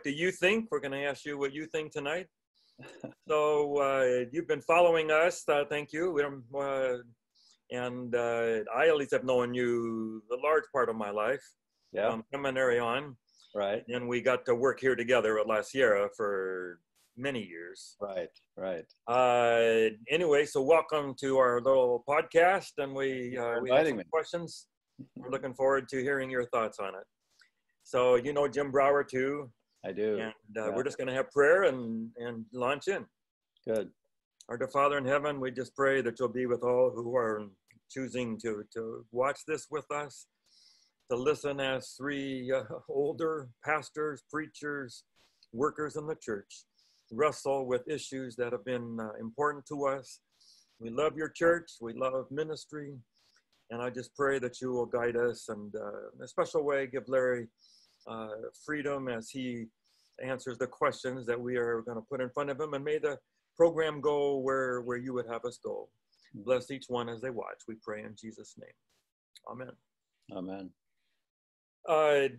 What do you think? We're going to ask you what you think tonight. so uh, you've been following us. Uh, thank you. We uh, and uh, I at least have known you a large part of my life. Yeah. From seminary on. Right. And we got to work here together at La Sierra for many years. Right. Right. Uh, anyway, so welcome to our little podcast, and we uh, we have some me. questions. We're looking forward to hearing your thoughts on it. So you know Jim Brower too, I do. and uh, yeah. we're just going to have prayer and and launch in. Good. Our dear Father in heaven, we just pray that you'll be with all who are choosing to to watch this with us, to listen as three uh, older pastors, preachers, workers in the church wrestle with issues that have been uh, important to us. We love your church, we love ministry, and I just pray that you will guide us and uh, in a special way give Larry freedom as he answers the questions that we are going to put in front of him, and may the program go where where you would have us go. Bless each one as they watch. We pray in Jesus' name. Amen. Amen. I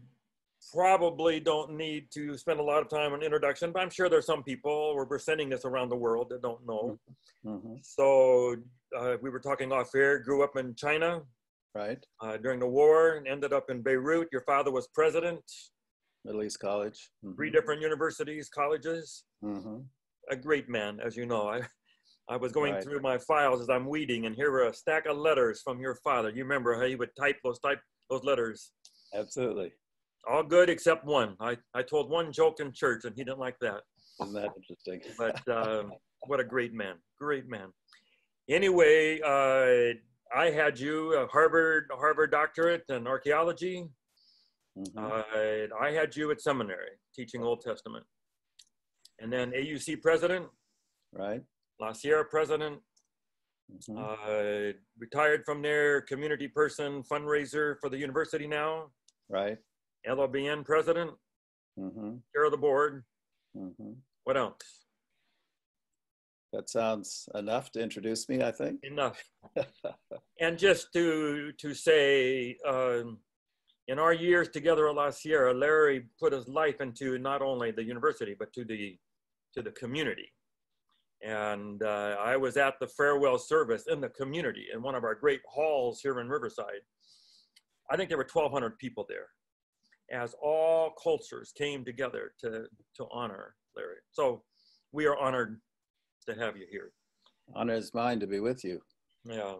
probably don't need to spend a lot of time on introduction, but I'm sure there's some people, we're, we're sending this around the world that don't know. hmm So uh, we were talking off air, grew up in China Right. uh, during the war and ended up in Beirut. Your father was president, Middle East College. Mhm. three different universities, colleges. Mhm. A great man, as you know. I, I was going Right. through my files as I'm weeding, and here were a stack of letters from your father. You remember how he would type those type those letters. Absolutely. All good except one. I, I told one joke in church, and he didn't like that. Isn't that interesting? but um, what a great man great man anyway uh, i had you a harvard harvard doctorate in archaeology. Mhm. uh, i had you at seminary teaching old testament. And then auc president. Right. la sierra president. Mhm. uh, retired from there community person fundraiser for the university now. Right. lobn president. Hmm chair of the board. Hmm what else That sounds enough to introduce me. I think. enough and just to to say um, in our years together at la sierra larry put his life into not only the university but to the to the community and uh, i was at the farewell service in the community in one of our great halls here in riverside i think there were 1200 people there as all cultures came together to to honor larry so we are honored to have you here Honor is mine to be with you. yeah.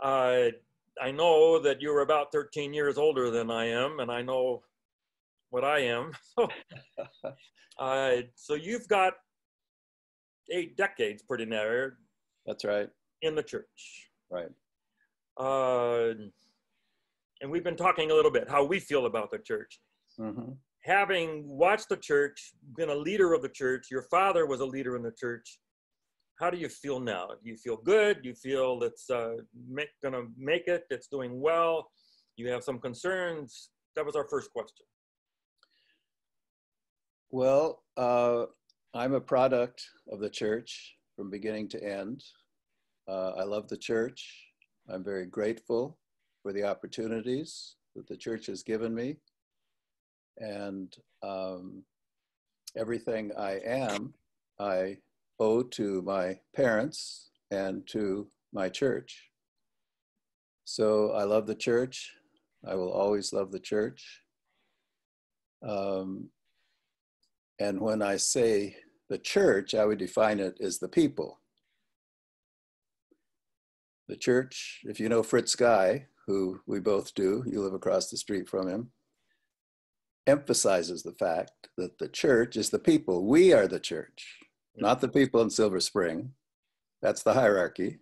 I I know that you're about 13 years older than I am, and I know what I am. So, uh, so you've got eight decades pretty near That's right. in the church. Right. Uh, and we've been talking a little bit how we feel about the church. hmm Having watched the church, been a leader of the church, your father was a leader in the church. How do you feel now? Do you feel good? Do you feel it's uh, make, gonna make it? It's doing well? You have some concerns? That was our first question. Well, uh, I'm a product of the church from beginning to end. Uh, I love the church. I'm very grateful for the opportunities that the church has given me. And um, everything I am, I owe to my parents and to my church. So I love the church. I will always love the church. Um, and when I say the church, I would define it as the people. The church, if you know Fritz Guy, who we both do, you live across the street from him, emphasizes the fact that the church is the people. We are the church, not the people in Silver Spring. That's the hierarchy.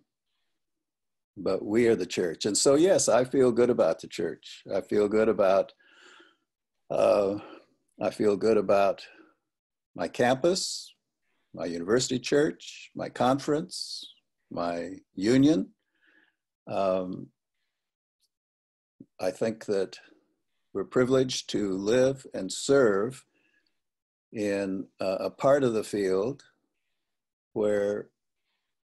But we are the church. And so, yes, I feel good about the church. I feel good about, uh, I feel good about my campus, my university church, my conference, my union. Um, I think that we're privileged to live and serve in a, a part of the field where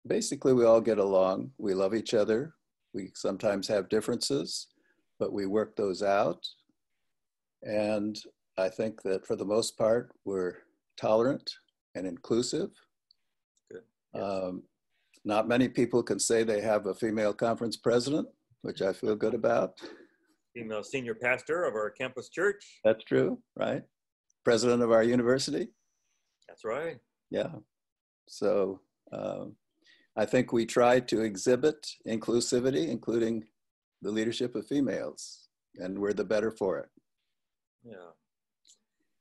basically we all get along. We love each other. We sometimes have differences, but we work those out. And I think that for the most part, we're tolerant and inclusive. Good. Yes. Um, not many people can say they have a female conference president, which I feel good about. Female senior pastor of our campus church. That's true, right? President of our university. That's right. Yeah. So um, I think we try to exhibit inclusivity, including the leadership of females, and we're the better for it. Yeah.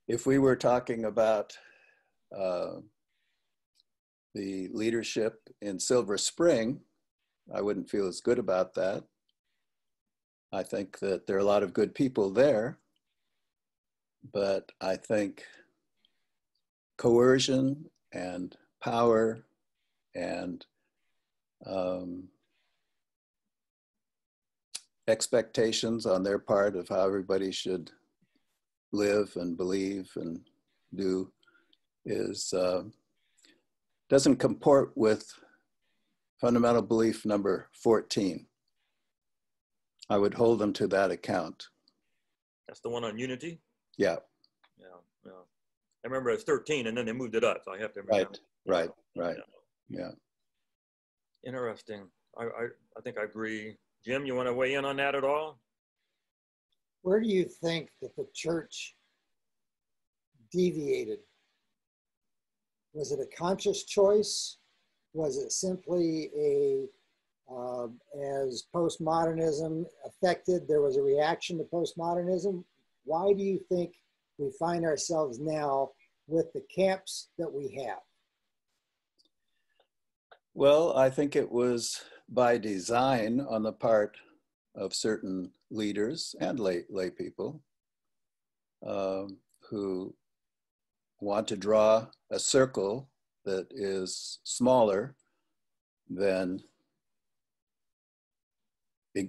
If we were talking about uh, the leadership in Silver Spring, I wouldn't feel as good about that. I think that there are a lot of good people there, but I think coercion and power and um, expectations on their part of how everybody should live and believe and do is uh, doesn't comport with fundamental belief number 14. I would hold them to that account. That's the one on unity. Yeah. Yeah. Yeah. I remember it's 13 and then they moved it up. So I have to remember. Right. Right. Right. Yeah. Yeah. Interesting. I, I, I think I agree. Jim, you want to weigh in on that at all? Where do you think that the church deviated? Was it a conscious choice? Was it simply a, uh, as postmodernism affected, there was a reaction to postmodernism? Why do you think we find ourselves now with the camps that we have? Well, I think it was by design on the part of certain leaders and lay, lay people um, who want to draw a circle that is smaller than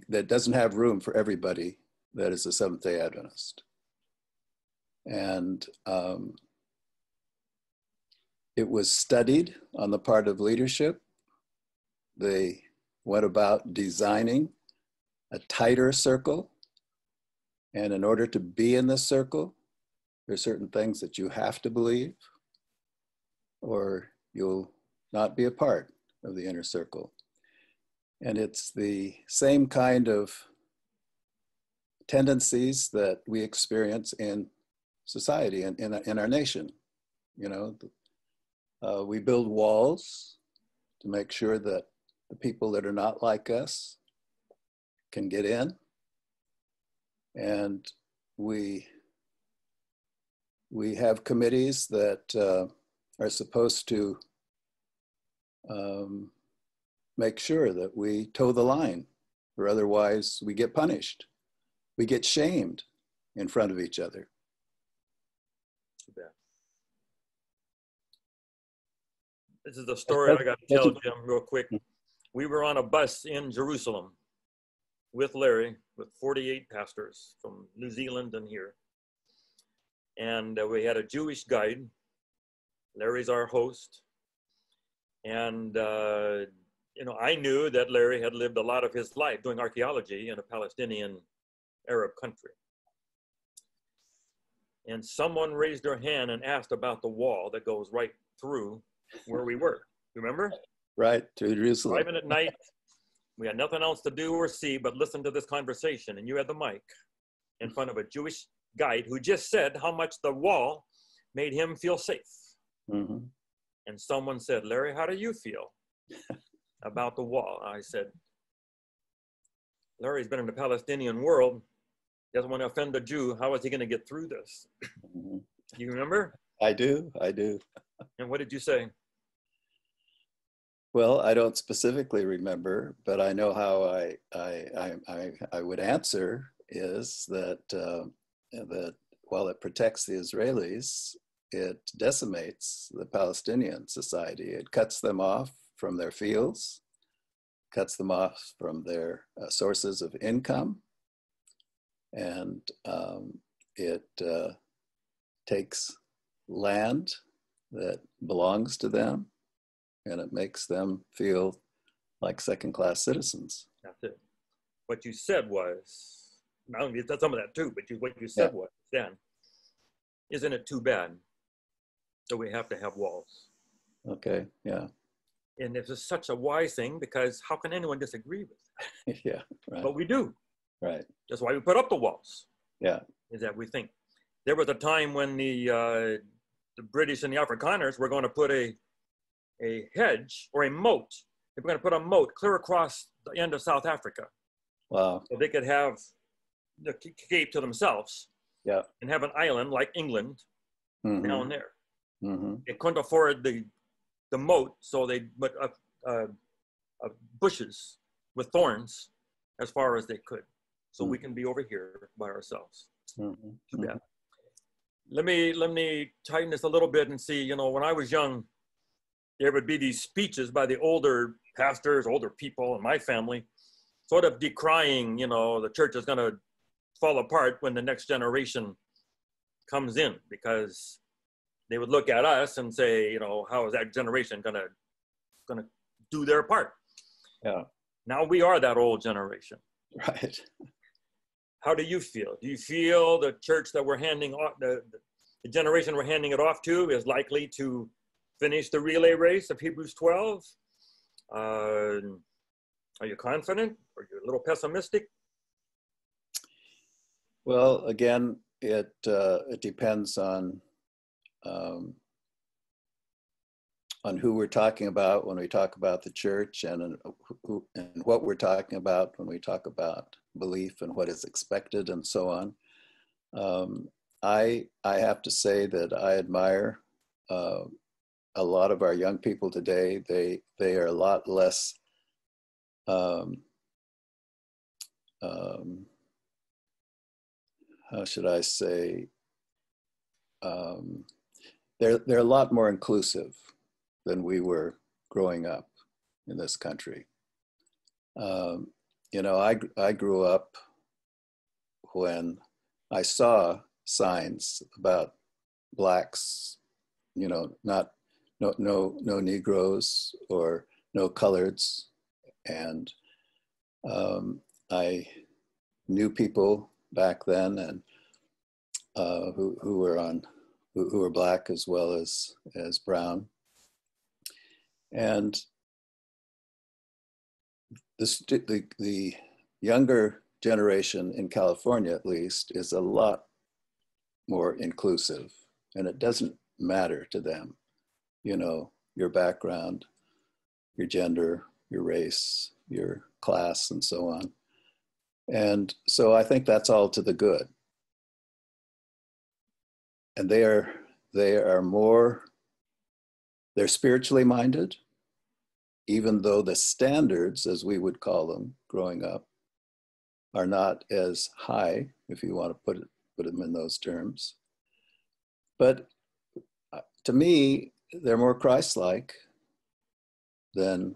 that doesn't have room for everybody that is a Seventh day Adventist. And um, it was studied on the part of leadership. They went about designing a tighter circle? And in order to be in this circle, there are certain things that you have to believe, or you'll not be a part of the inner circle. And it's the same kind of tendencies that we experience in society and in, in, in, our nation. You know, uh, we build walls to make sure that the people that are not like us can get in. And we, we have committees that uh, are supposed to um, make sure that we toe the line, or otherwise we get punished. We get shamed in front of each other. This is the story I got to tell Jim real quick we were on a bus in Jerusalem with Larry, with 48 pastors from New Zealand and here. And uh, we had a Jewish guide. Larry's our host. And, uh, you know, I knew that Larry had lived a lot of his life doing archaeology in a Palestinian Arab country. And someone raised their hand and asked about the wall that goes right through where we were. Remember? Right, to Jerusalem. Driving at night, we had nothing else to do or see but listen to this conversation, and you had the mic in front of a Jewish guide who just said how much the wall made him feel safe. Mm-hmm. And someone said, Larry, how do you feel about the wall? I said, Larry's been in the Palestinian world, He doesn't want to offend a Jew. How is he going to get through this? Mm-hmm. You remember? I do, I do. And what did you say? Well, I don't specifically remember, but I know how I I I, I, would answer is that uh, that while it protects the Israelis, it decimates the Palestinian society. It cuts them off from their fields, cuts them off from their uh, sources of income, and um, it uh, takes land that belongs to them and it makes them feel like second class citizens. That's it. What you said was you said some of that too, but you, what you said Yeah. was then, isn't it too bad that we have to have walls? Okay. Yeah. And this is such a wise thing because how can anyone disagree with it? yeah. Right. But we do. Right. That's why we put up the walls. Yeah. Is that we think there was a time when the uh, the British and the Afrikaners were going to put a a hedge or a moat. They were going to put a moat clear across the end of South Africa, Wow. so they could have the Cape to themselves Yeah. and have an island like England hmm down there. hmm They couldn't afford the the moat, so they put up uh, uh, bushes with thorns as far as they could, so we can be over here by ourselves. hmm Too bad. Let me let me tighten this a little bit and see. You know, when I was young, there would be these speeches by the older pastors, older people in my family, sort of decrying. You know, the church is going to fall apart when the next generation comes in because they would look at us and say, you know, how is that generation going to going to do their part? Yeah. Now we are that old generation. Right. How do you feel? Do you feel the church that we're handing off, the, the generation we're handing it off to is likely to finish the relay race of Hebrews 12? Uh, are you confident? Are you a little pessimistic? Well, again, it uh, it depends on um, on who we're talking about when we talk about the church, and and who, and what we're talking about when we talk about belief and what is expected and so on. Um, I I have to say that I admire uh, a lot of our young people today. They they are a lot less. Um, um, how should I say? Um, they're they're a lot more inclusive than we were growing up in this country. Um, you know, I I grew up when I saw signs about blacks, you know, not no no no Negroes or no coloreds, and um, I knew people back then and uh, who who were on who, who were black as well as as brown, and the the the younger generation in California at least is a lot more inclusive, and it doesn't matter to them, you know, your background, your gender, your race, your class, and so on. And so I think that's all to the good. And they are they are more they're spiritually minded, even though the standards, as we would call them growing up, are not as high, if you want to put it put them in those terms. But uh, to me, they're more Christ-like than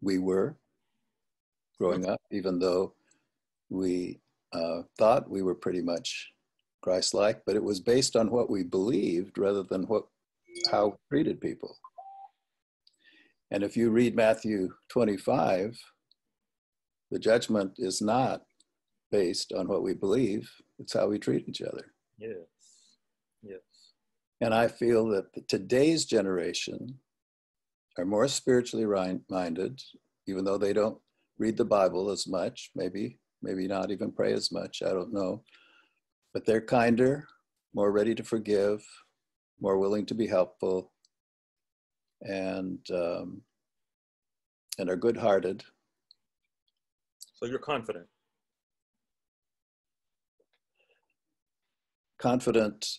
we were growing up, even though we uh, thought we were pretty much Christ-like, but it was based on what we believed rather than what how we treated people. And if you read Matthew 25, the judgment is not based on what we believe; it's how we treat each other. Yes. And I feel that today's generation are more spiritually minded, even though they don't read the Bible as much, maybe, maybe not even pray as much, I don't know. But they're kinder, more ready to forgive, more willing to be helpful, and um, and are good-hearted. So you're confident. confident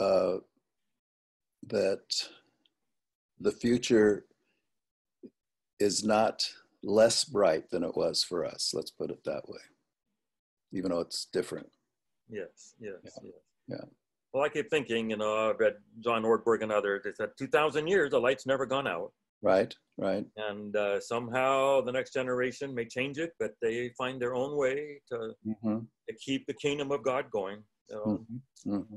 uh, that the future is not less bright than it was for us. Let's put it that way, even though it's different. Yes. Yes. Yeah. Yes. Yeah. Well, I keep thinking, you know, I've read John Ortberg and others. They said 2,000 years, the light's never gone out. Right, right, and uh, somehow the next generation may change it, but they find their own way to, hmm to keep the kingdom of God going. You know, hmm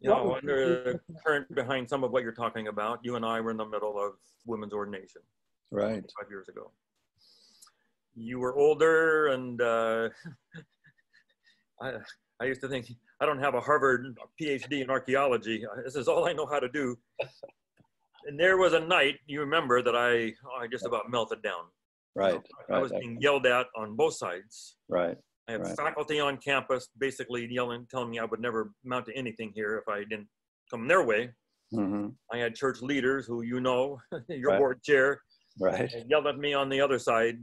you know, I wonder the current behind some of what you're talking about. You and I were in the middle of women's ordination right. five years ago. you were older, and uh, I, I used to think I don't have a Harvard PhD in archaeology. This is all I know how to do. And there was a night you remember that I I just about melted down. Right. I right, was being yelled at on both sides. right. I had Right. faculty on campus basically yelling, telling me I would never amount to anything here if I didn't come their way. hmm I had church leaders who you know, your Right. board chair, Right. yelled at me on the other side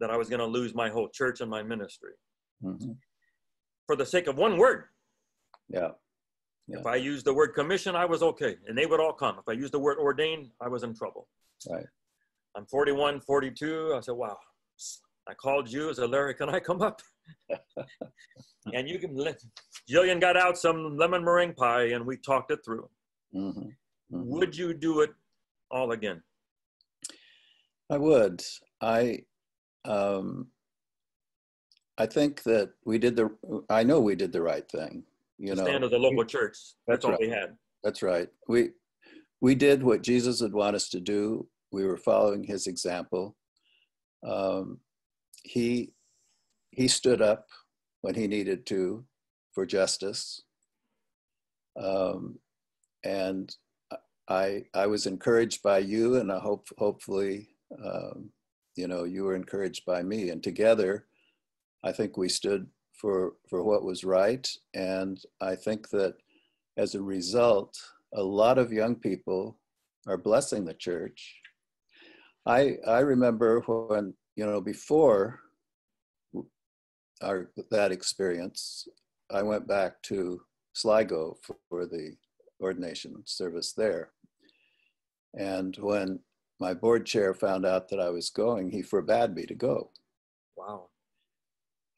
that I was going to lose my whole church and my ministry hmm for the sake of one word. Yeah. If I used the word commission, I was okay, and they would all come. If I used the word ordained, I was in trouble. Right. I'm 41, 42. I said, wow. I called you. I said, Larry, can I come up? and you can, let- Gillian got out some lemon meringue pie and we talked it through. hmm hmm Would you do it all again? I would. I, um, I think that we did the. I know we did the right thing. You know, Stand as a local church. That's, That's all right. we had. That's right. We we did what Jesus would want us to do. We were following his example. Um, he he stood up when he needed to for justice, um, and I I was encouraged by you, and I hope hopefully um, you know you were encouraged by me, and together, I think we stood for for what was right, and I think that as a result, a lot of young people are blessing the church. I I remember when you know before our that experience, I went back to Sligo for, for the ordination service there, and when my board chair found out that I was going, he forbade me to go. Wow.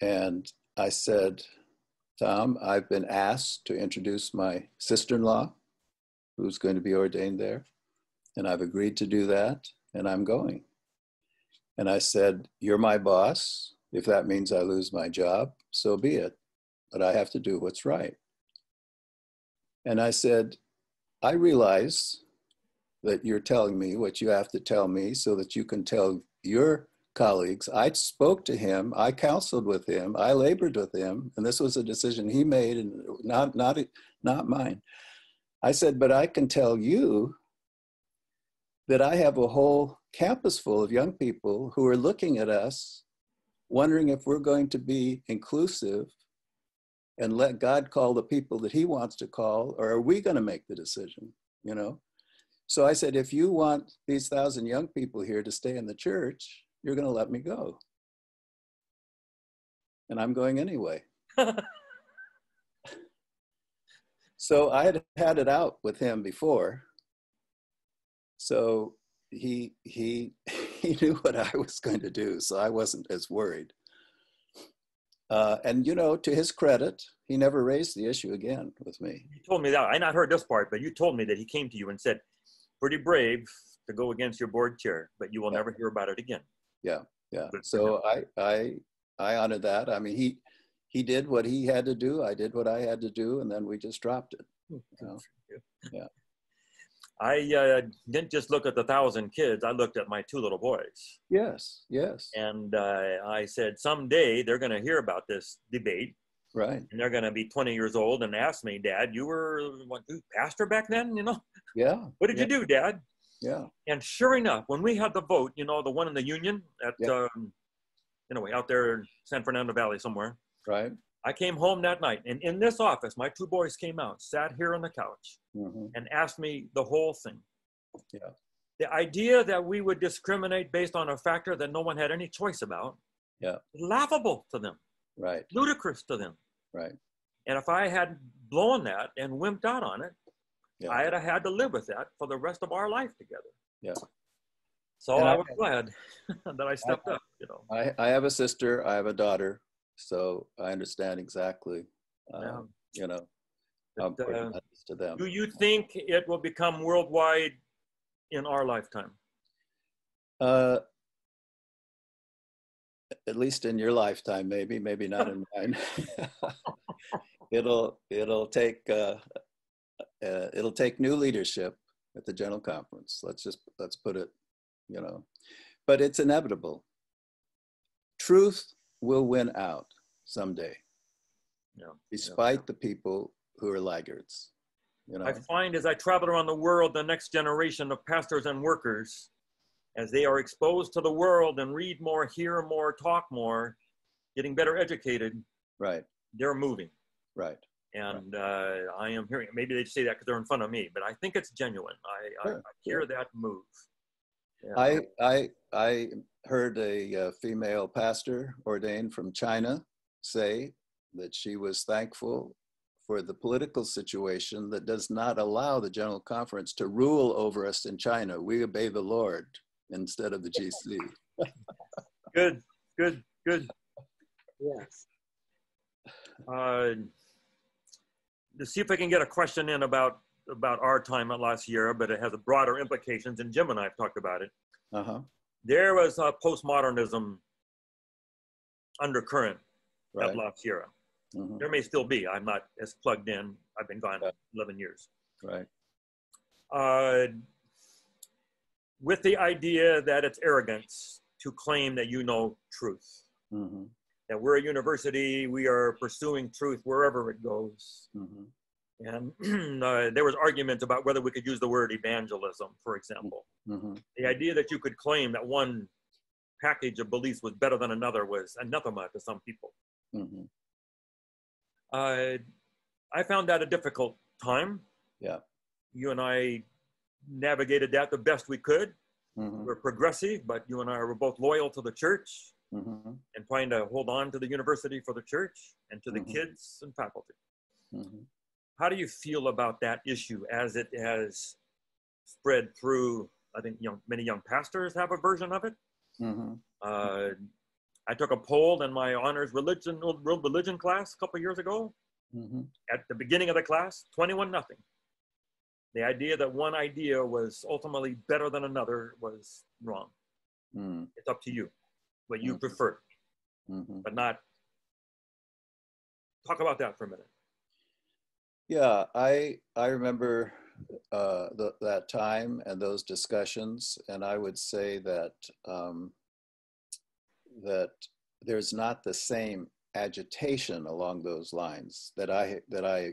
And I said, Tom, I've been asked to introduce my sister in law, who's going to be ordained there. And I've agreed to do that, and I'm going. And I said, You're my boss. If that means I lose my job, so be it. But I have to do what's right. And I said, I realize that you're telling me what you have to tell me so that you can tell your colleagues. I spoke to him, I counseled with him, I labored with him, and this was a decision he made and not not not mine. I said, but I can tell you that I have a whole campus full of young people who are looking at us wondering if we're going to be inclusive and let God call the people that he wants to call or are we going to make the decision, you know? So I said, if you want these thousand young people here to stay in the church, you're going to let me go. And I'm going anyway. So I had had it out with him before. So he he he knew what I was going to do, so I wasn't as worried. Uh, and you know, to his credit, he never raised the issue again with me. You told me that. I not heard this part, but you told me that he came to you and said, pretty brave to go against your board chair, but you will Yeah. never hear about it again. Yeah. Good for So I I I honored that. I mean, he he did what he had to do. I did what I had to do, and then we just dropped it. you know? Yeah. I uh, didn't just look at the thousand kids. I looked at my two little boys. Yes. Yes. And uh, I said, someday they're going to hear about this debate Right. and they're going to be 20 years old and ask me, Dad, you were what, pastor back then? You know, Yeah. what did you do, Dad? Yeah. And sure enough, when we had the vote, you know, the one in the Union at, Yeah. um, anyway, out there in San Fernando Valley somewhere, Right. I came home that night and in this office, my two boys came out, sat here on the couch hmm and asked me the whole thing. Yeah. The idea that we would discriminate based on a factor that no one had any choice about, Yeah. laughable to them, Right. ludicrous to them. Right. And if I had blown that and wimped out on it, Yeah. I had had to live with that for the rest of our life together. Yeah. So And I I- was glad that I stepped up, you know. I, I have a sister, I have a daughter, so I understand exactly, um, Yeah. you know, how important uh, that is to them. Do you think it will become worldwide in our lifetime? Uh, at least in your lifetime, maybe, maybe not in mine. it'll it'll take uh, uh, it'll take new leadership at the general conference. Let's just let's put it, you know, but it's inevitable. truth will win out someday, Yeah. despite the people who are laggards. You know, I find as I travel around the world, the next generation of pastors and workers, as they are exposed to the world and read more, hear more, talk more, getting better educated, right, they're moving. right. And uh, I am hearing, maybe they say that because they're in front of me, but I think it's genuine. I, I, Sure, I hear that move. Yeah. I I I heard a uh, female pastor ordained from China say that she was thankful for the political situation that does not allow the General Conference to rule over us in China. We obey the Lord instead of the GC. Good, good, good. Yes. Uh, to see if I can get a question in about about our time at La Sierra, but it has a broader implications. And Jim and I have talked about it. Uh-huh. There was a postmodernism undercurrent Right. at La Sierra. Mhm. There may still be. I'm not as plugged in. I've been gone Yeah. 11 years. Right. Uh, with the idea that it's arrogance to claim that you know truth, Mhm. that we're a university, we are pursuing truth wherever it goes. Mhm. And uh, there was arguments about whether we could use the word evangelism, for example. Mhm. The idea that you could claim that one package of beliefs was better than another was anathema to some people. Mhm. Uh, I found that a difficult time. Yeah. You and I navigated that the best we could. Mhm. We're progressive, but you and I were both loyal to the church Mhm. and trying to hold on to the university for the church and to the Mhm. kids and faculty. How do you feel about that issue as it has spread through? I think young, many young pastors have a version of it. Mhm. Uh, I took a poll in my honors religion world religion class a couple years ago. Mhm. At the beginning of the class, 21 nothing. The idea that one idea was ultimately better than another was wrong. Mhm. It's up to you, what you Mhm. prefer, Mhm. but not. Talk about that for a minute. Yeah, I I remember uh, th- that time and those discussions, and I would say that um, that there's not the same agitation along those lines that I that I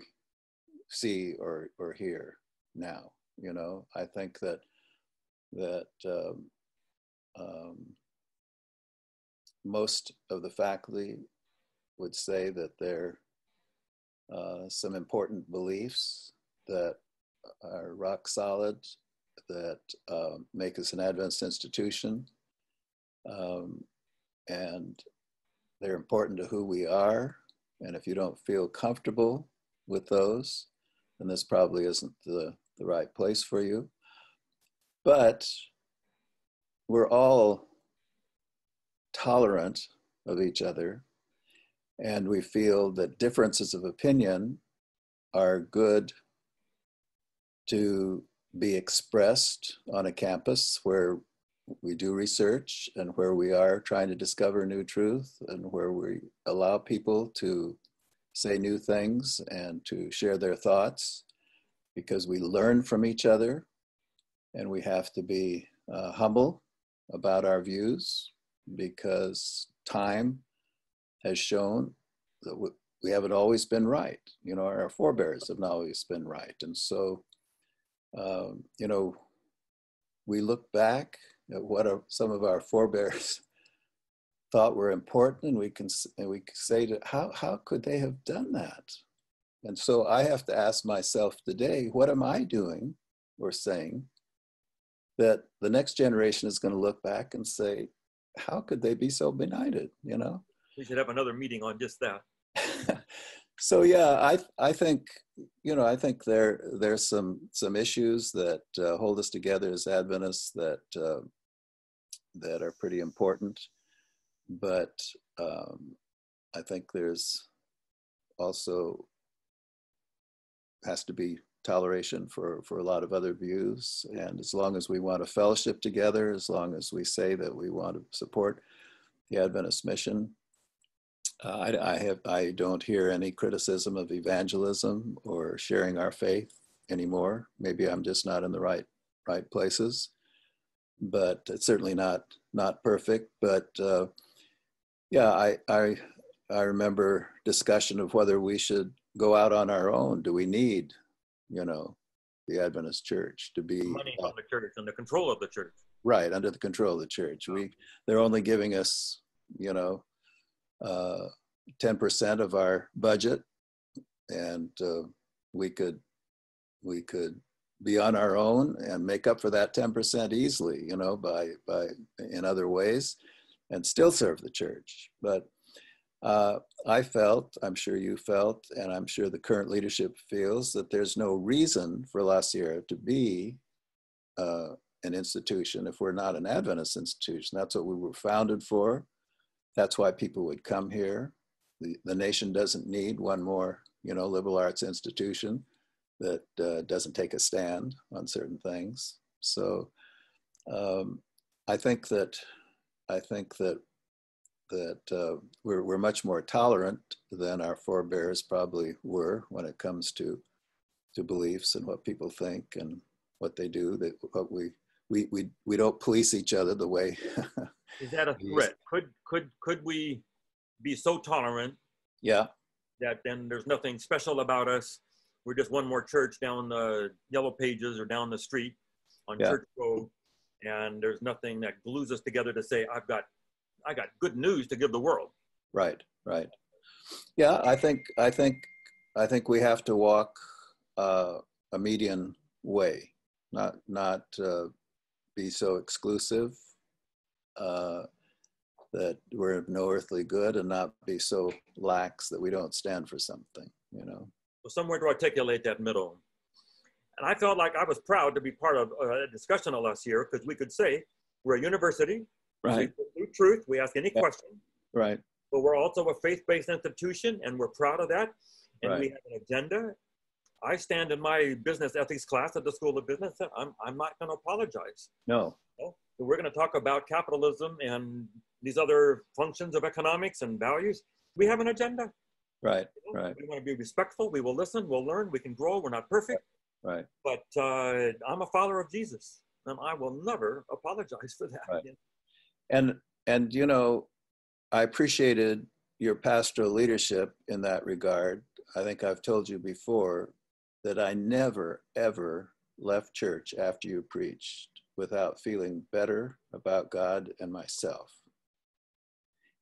see or or hear now. You know, I think that that um, um, most of the faculty would say that they're uh, some important beliefs that are rock solid, that um, make us an Adventist institution, um, and they're important to who we are. And if you don't feel comfortable with those, then this probably isn't the, the right place for you. But we're all tolerant of each other and we feel that differences of opinion are good to be expressed on a campus where we do research and where we are trying to discover new truth and where we allow people to say new things and to share their thoughts because we learn from each other and we have to be uh, humble about our views because time has shown that we- haven't always been right. You know, our forebears have not always been right. And so, um, you know, we look back at what our, some of our forebears thought were important, and we can and we say to how how could they have done that? And so I have to ask myself today, what am I doing or saying that the next generation is going to look back and say, how could they be so benighted? You know. We should have another meeting on just that. so yeah, I I think you know I think there there's some some issues that uh, hold us together as Adventists that uh, that are pretty important, but um, I think there's also has to be toleration for for a lot of other views and as long as we want a fellowship together as long as we say that we want to support the adventist mission uh, I, I have I don't hear any criticism of evangelism or sharing our faith anymore. Maybe I'm just not in the right right places, but it's certainly not not perfect. But uh, Yeah, I, I, I remember discussion of whether we should go out on our own. Do we need, you know, the Adventist church to be Money from the church and the control of the church. right under the control of the church? We, they're only giving us, you know, uh, 10% of our budget and uh, we could, we could be on our own and make up for that 10% easily, you know, by, by, in other ways and still serve the church. But uh, I felt, I'm sure you felt, and I'm sure the current leadership feels that there's no reason for La Sierra to be uh, an institution if we're not an Adventist institution. That's what we were founded for. That's why people would come here. The, the nation doesn't need one more, you know, liberal arts institution that uh, doesn't take a stand on certain things. So um, I think that I think that that uh, we're, we're much more tolerant than our forebears probably were when it comes to to beliefs and what people think and what they do. That what we we we we don't police each other the way. Is that a threat? Could could could we be so tolerant yeah, that then there's nothing special about us? We're just one more church down the yellow pages or down the street on Yeah. Church Road, and there's nothing that glues us together to say, I've got I got good news to give the world. right, right. Yeah, I think I think I think we have to walk uh, a median way, not not uh, be so exclusive uh, that we're of no earthly good, and not be so lax that we don't stand for something. You know. So somewhere to articulate that middle. And I felt like I was proud to be part of a discussion last year because we could say we're a university, Right. we truth, we ask any Yeah. question, Right. but we're also a faith-based institution and we're proud of that and we have an agenda i stand in my business ethics class at the school of business i'm, I'm not going to apologize No. So we're going to talk about capitalism and these other functions of economics and values we have an agenda Right. you know? Right. we want to be respectful we will listen we'll learn we can grow we're not perfect Right. but uh, i'm a follower of jesus and i will never apologize for that Right. And and you know, I appreciated your pastoral leadership in that regard. I think I've told you before that I never ever left church after you preached without feeling better about God and myself.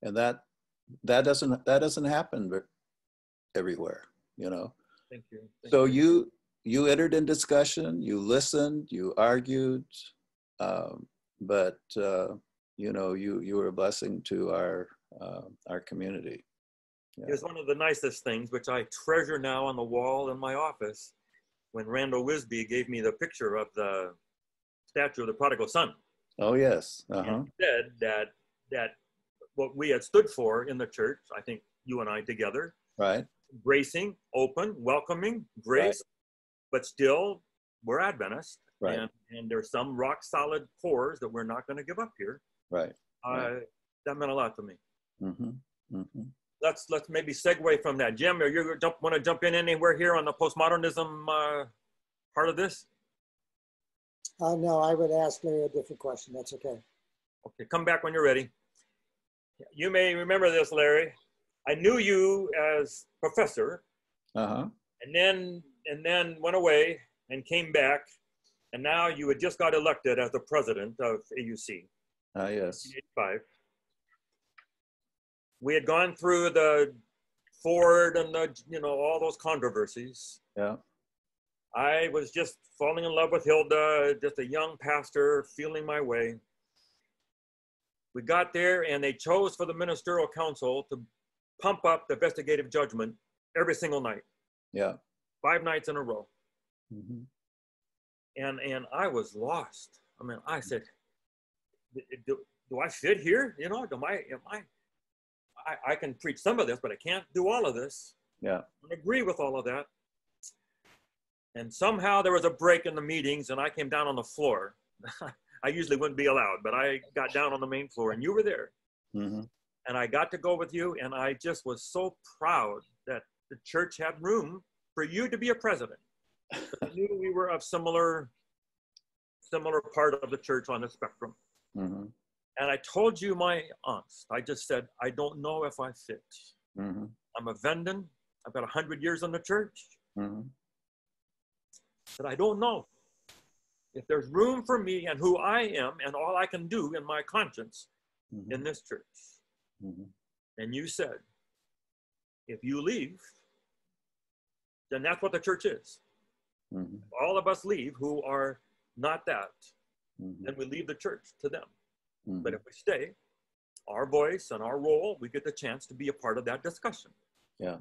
And that that doesn't that doesn't happen ve- everywhere, you know. thank you Thank So you you entered in discussion, you listened, you argued, um, but uh, you know you you were a blessing to our uh, our community. It was one of the nicest things, which I treasure now on the wall in my office, when Randal Wisbey gave me the picture of the statue of the prodigal son. Oh yes, uh-huh. Said that that what we had stood for in the church, I think you and I together, right, bracing, open, welcoming, grace, but still we're Adventists. right, And, and there's some rock solid cores that we're not going to give up here. right. Uh, Right. that meant a lot to me. hmm hmm let's let's maybe segue from that. Jim, are you jump want to jump in anywhere here on the postmodernism uh, part of this? Uh, no, I would ask Larry a different question. That's okay. Okay, come back when you're ready. You may remember this, Larry. I knew you as professor, Uh-huh. and then and then went away and came back, and now you had just got elected as the president of AUC. Ah yes. 1985. We had gone through the Ford and the you know all those controversies. Yeah. I was just falling in love with Hilda, just a young pastor, feeling my way. We got there and they chose for the ministerial council to pump up the investigative judgment every single night, Yeah. five nights in a row. hmm And, and I was lost. I mean, I said, do, do I fit here? You know, do I, am I, I, I can preach some of this, but I can't do all of this. Yeah. I agree with all of that. And somehow there was a break in the meetings, and I came down on the floor. I usually wouldn't be allowed, but I got down on the main floor, and you were there. hmm And I got to go with you, and I just was so proud that the church had room for you to be a president. I knew we were of similar, similar part of the church on the spectrum. hmm And I told you my angst. I just said, I don't know if I fit. hmm I'm a Venden. I've got 100 years in the church. hmm That I don't know if there's room for me and who I am and all I can do in my conscience hmm in this church. hmm And you said, if you leave, then that's what the church is. hmm All of us leave who are not that, hmm then we leave the church to them. hmm But if we stay, our voice and our role, we get the chance to be a part of that discussion. Yeah.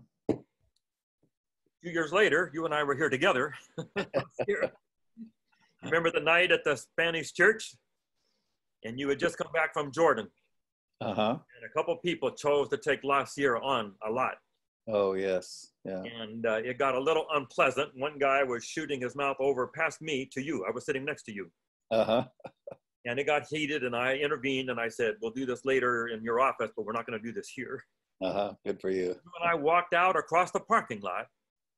A few years later, you and I were here together. Here. Remember the night at the Spanish church? And you had just come back from Jordan, Uh-huh. and a couple people chose to take last year on a lot. Oh, yes. Yeah. And uh, it got a little unpleasant. One guy was shooting his mouth over past me to you. I was sitting next to you. Uh-huh. And it got heated, and I intervened and I said, We'll do this later in your office, but we're not going to do this here. Uh-huh. Good for you. You and I walked out across the parking lot,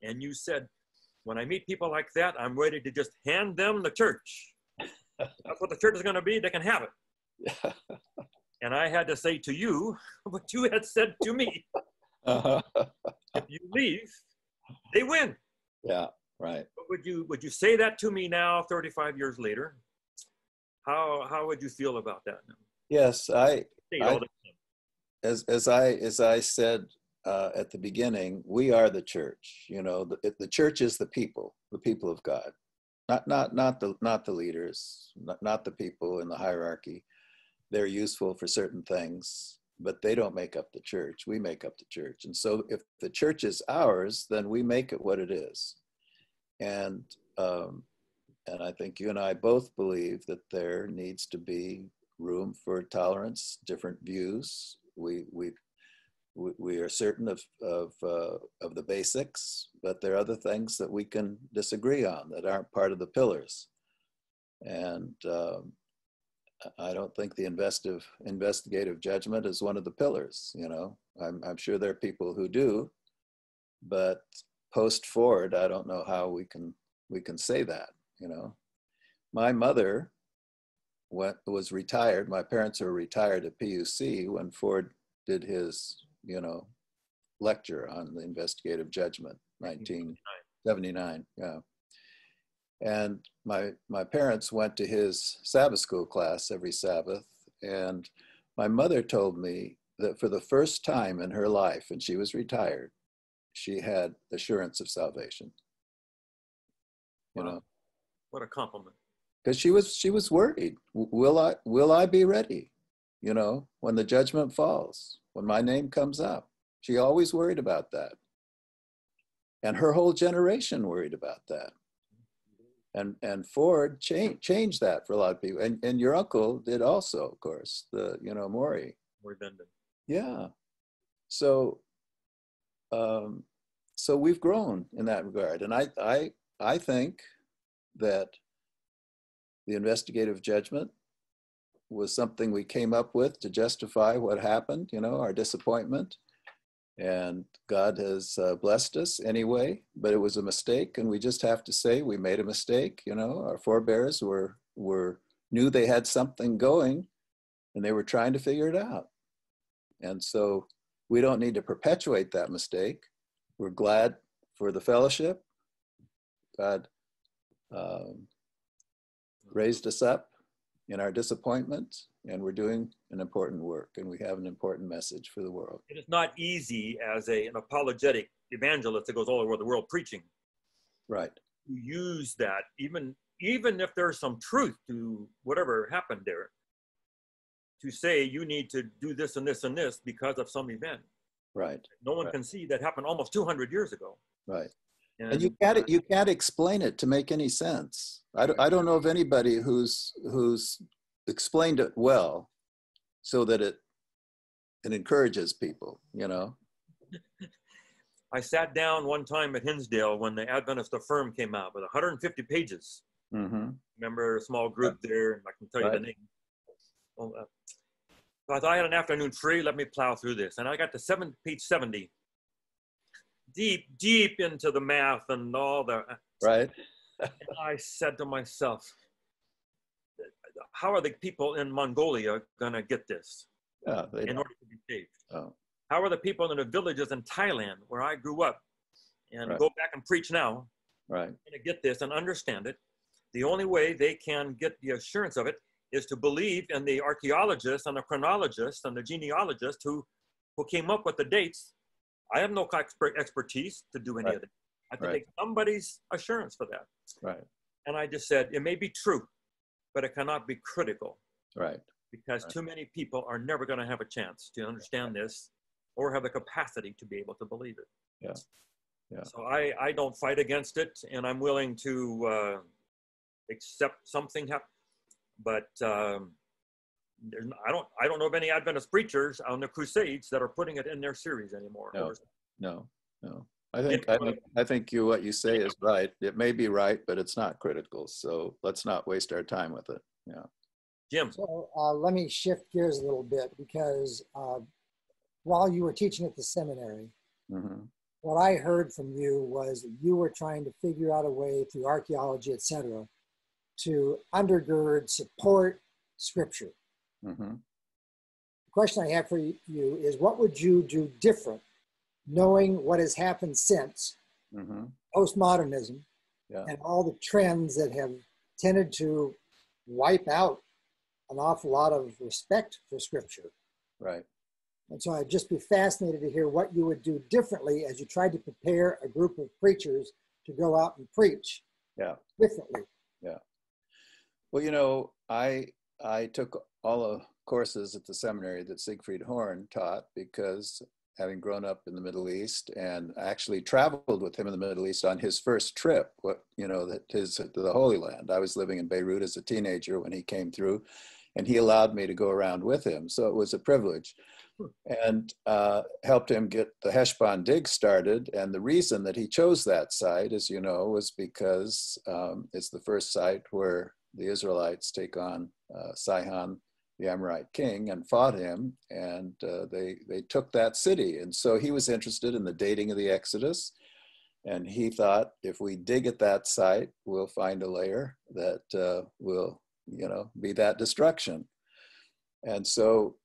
and you said, When I meet people like that, I'm ready to just hand them the church. That's what the church is going to be. They can have it. And I had to say to you what you had said to me uh-huh. if you leave, they win. Yeah, right. But would you would you say that to me now, 35 years later? How how would you feel about that now? Yes, I I- all the time. as as I as I said uh, at the beginning, we are the church. You know, the, the church is the people, the people of God, not not not the not the leaders, not, not the people in the hierarchy. They're useful for certain things, but they don't make up the church. We make up the church, and so if the church is ours, then we make it what it is. And um, and I think you and I both believe that there needs to be room for tolerance, different views. We we we, are certain of of uh, of the basics, but there are other things that we can disagree on that aren't part of the pillars. And um, I don't think the investive investigative judgment is one of the pillars. You know, I'm I'm sure there are people who do, but post Ford, I don't know how we can we can say that. You know, my mother went, was retired. My parents were retired at PUC when Ford did his, you know, lecture on the investigative judgment, 1979. Yeah. And my my parents went to his Sabbath school class every Sabbath, and my mother told me that for the first time in her life, and she was retired, she had assurance of salvation. You Wow. know, What a compliment. because she was she was worried will i will i be ready you know when the judgment falls when my name comes up. She always worried about that. And her whole generation worried about that. And and ford changed changed that for a lot of people. And and your uncle did also of course the you know maury. Morris Venden. yeah. So um so we've grown in that regard. And i i i think that the investigative judgment was something we came up with to justify what happened, you know, our disappointment. And God has uh, blessed us anyway, but it was a mistake, and we just have to say we made a mistake. You know, our forebears were were knew they had something going, and they were trying to figure it out. And so we don't need to perpetuate that mistake. We're glad for the fellowship. God um, raised us up in our disappointment, and we're doing an important work, and we have an important message for the world. It is not easy as a, an apologetic evangelist that goes all over the world preaching Right. to use that, even even if there's some truth to whatever happened there, to say you need to do this and this and this because of some event. Right. No one Right. can see that happened almost 200 years ago. Right. And, And you can't you can't explain it to make any sense. I don't, I don't know of anybody who's who's explained it well, so that it it encourages people. You know. I sat down one time at Hinsdale when the Adventist Affirm came out with 150 pages. Mm-hmm. Remember a small group there, and I can tell you Right. the name. Well, uh, so I thought I had an afternoon free. Let me plow through this, and I got to seven, page 70, deep, deep into the math and all the. Right. I said to myself, how are the people in Mongolia going to get this Yeah, in don't. order to be saved? Oh, How are the people in the villages in Thailand where I grew up and Right. go back and preach now right, going to get this and understand it? The only way they can get the assurance of it is to believe in the archaeologists and the chronologists and the genealogists who, who came up with the dates. I have no expert expertise to do any Right. of it. I have to Right. take somebody's assurance for that. right, And I just said, it may be true, but it cannot be critical right, because Right. too many people are never going to have a chance to understand this or have the capacity to be able to believe it. Yeah. Yeah. So I, I don't fight against it and I'm willing to uh, accept something hap- but um, there's, n- I don't I don't know of any Adventist preachers on the Crusades that are putting it in their series anymore. No. No, no. I think, I think, I think you, what you say is right. It may be right, but it's not critical. So let's not waste our time with it. Yeah, Jim, So uh, let me shift gears a little bit because uh, while you were teaching at the seminary, hmm what I heard from you was that you were trying to figure out a way through archaeology, et cetera, to undergird, support scripture. Hmm The question I have for you is what would you do different, knowing what has happened since hmm postmodernism Yeah. and all the trends that have tended to wipe out an awful lot of respect for scripture? right. And so I'd just be fascinated to hear what you would do differently as you tried to prepare a group of preachers to go out and preach Yeah. differently. Yeah. Well, you know, I I took all the courses at the seminary that Siegfried Horn taught because having grown up in the Middle East and actually traveled with him in the Middle East on his first trip, what you know, that his to the Holy Land. I was living in Beirut as a teenager when he came through, and he allowed me to go around with him, so it was a privilege. And uh, helped him get the Heshbon dig started. And the reason that he chose that site, as you know, was because um, it's the first site where the Israelites take on uh, Sihon, the Amorite king, and fought him, and uh, they they took that city. And so he was interested in the dating of the Exodus, and he thought if we dig at that site, we'll find a layer that uh, will, you know, be that destruction. And so,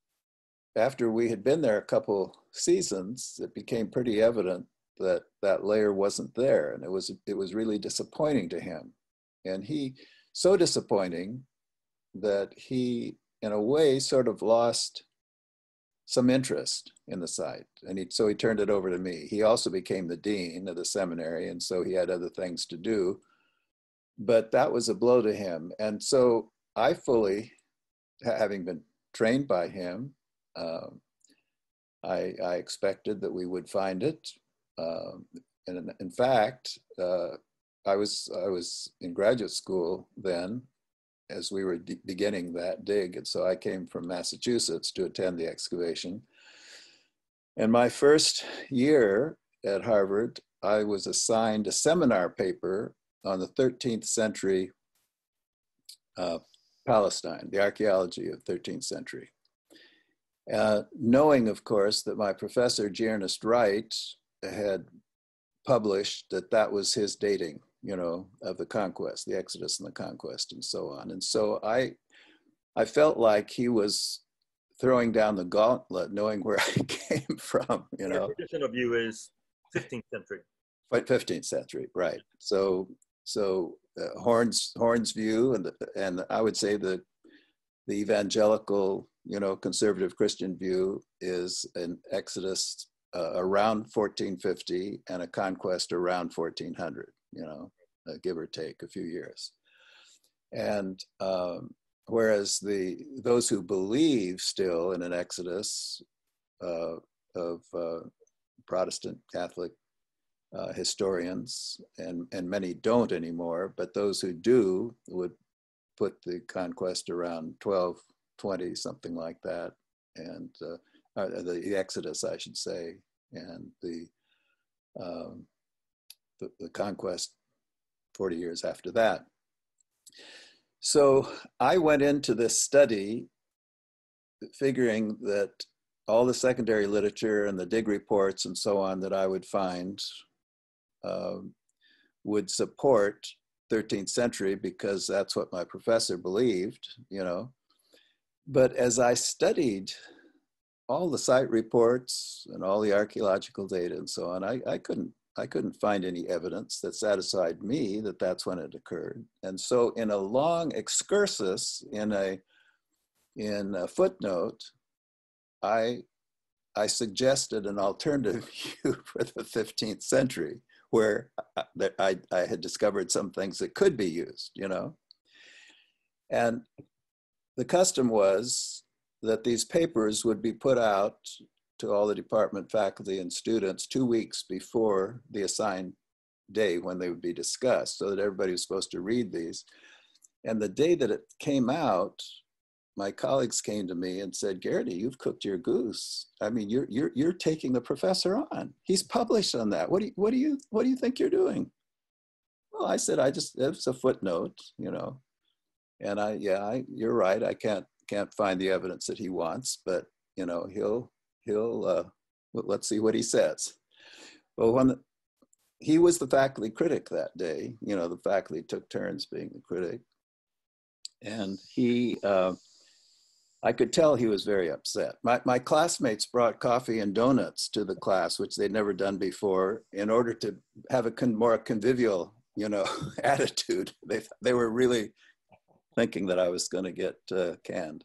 after we had been there a couple seasons, it became pretty evident that that layer wasn't there, and it was it was really disappointing to him. And he so disappointing that he, in a way, sort of lost some interest in the site. And he, so he turned it over to me. He also became the dean of the seminary, and so he had other things to do. But that was a blow to him. And so I fully, having been trained by him, um, I, I expected that we would find it. Um, and in, in fact, uh, I was I was in graduate school then, as we were de- beginning that dig, and so I came from Massachusetts to attend the excavation. And my first year at Harvard, I was assigned a seminar paper on the 13th century uh, Palestine, the archaeology of 13th century. Uh, knowing, of course, that my professor. Ernest Wright, had published that that was his dating, you know, of the conquest, the Exodus and the conquest, and so on. And so I, I felt like he was throwing down the gauntlet, knowing where I came from, you know. Tradition of you is 15th century. But 15th century, right? So, so uh, Horn's Horn's view, and the, and I would say the the evangelical, you know, conservative Christian view is an Exodus uh, around 1450 and a conquest around 1400. You know, uh, give or take a few years. And um, whereas the those who believe still in an Exodus uh, of uh, Protestant Catholic uh, historians, and, and many don't anymore, but those who do would put the conquest around 1220, something like that, and uh, uh, the, the Exodus, I should say, and the, um, the, the conquest 40 years after that. So I went into this study figuring that all the secondary literature and the dig reports and so on that I would find um, would support 13th century because that's what my professor believed, you know. But as I studied all the site reports and all the archaeological data and so on, I, I couldn't I couldn't find any evidence that satisfied me that that's when it occurred. And so, in a long excursus, in a in a footnote, I I suggested an alternative view for the 15th century, where I, I, I had discovered some things that could be used, you know. And the custom was that these papers would be put out to all the department faculty and students two weeks before the assigned day when they would be discussed so that everybody was supposed to read these. And the day that it came out, my colleagues came to me and said, Geraty, you've cooked your goose. I mean, you're, you're, you're taking the professor on. He's published on that. What do you, what do you, what do you think you're doing? Well, I said, I just, it's a footnote, you know. And I, yeah, I, you're right. I can't, can't find the evidence that he wants, but you know, he'll, he'll, uh, let's see what he says. Well, when the, he was the faculty critic that day, you know, the faculty took turns being the critic. And he, uh, I could tell he was very upset. My, my classmates brought coffee and donuts to the class, which they'd never done before, in order to have a con, more convivial, you know, attitude. They, they were really thinking that I was going to get uh, canned.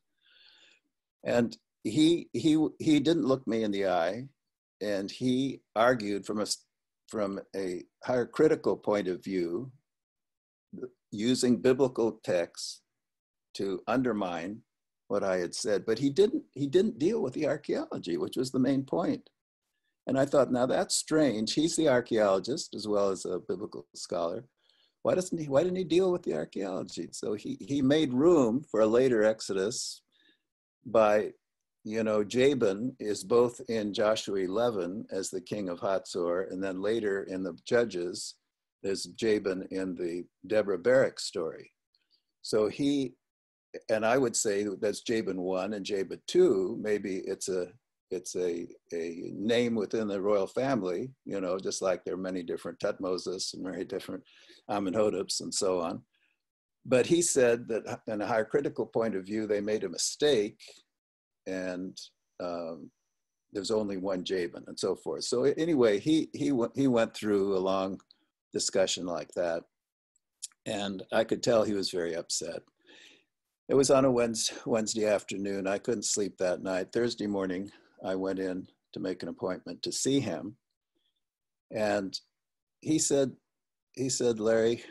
And he he he didn't look me in the eye, and he argued from a from a higher critical point of view, using biblical texts to undermine what I had said. But he didn't he didn't deal with the archaeology, which was the main point. And I thought, now that's strange. He's the archaeologist as well as a biblical scholar. Why doesn't he? Why didn't he deal with the archaeology? So he he made room for a later Exodus by you know, Jabin is both in Joshua 11 as the king of Hatzor, and then later in the Judges, there's Jabin in the Deborah Barak story. So he, and I would say that's Jabin 1 and Jabin 2, maybe it's a it's a, a name within the royal family, you know, just like there are many different Tutmosis and many different Amenhoteps and so on. But he said that in a higher critical point of view, they made a mistake and um, there's only one Jabin and so forth. So anyway, he he went he went through a long discussion like that, and I could tell he was very upset. It was on a Wednesday, Wednesday afternoon. I couldn't sleep that night. Thursday morning, I went in to make an appointment to see him, and he said, he said, Larry,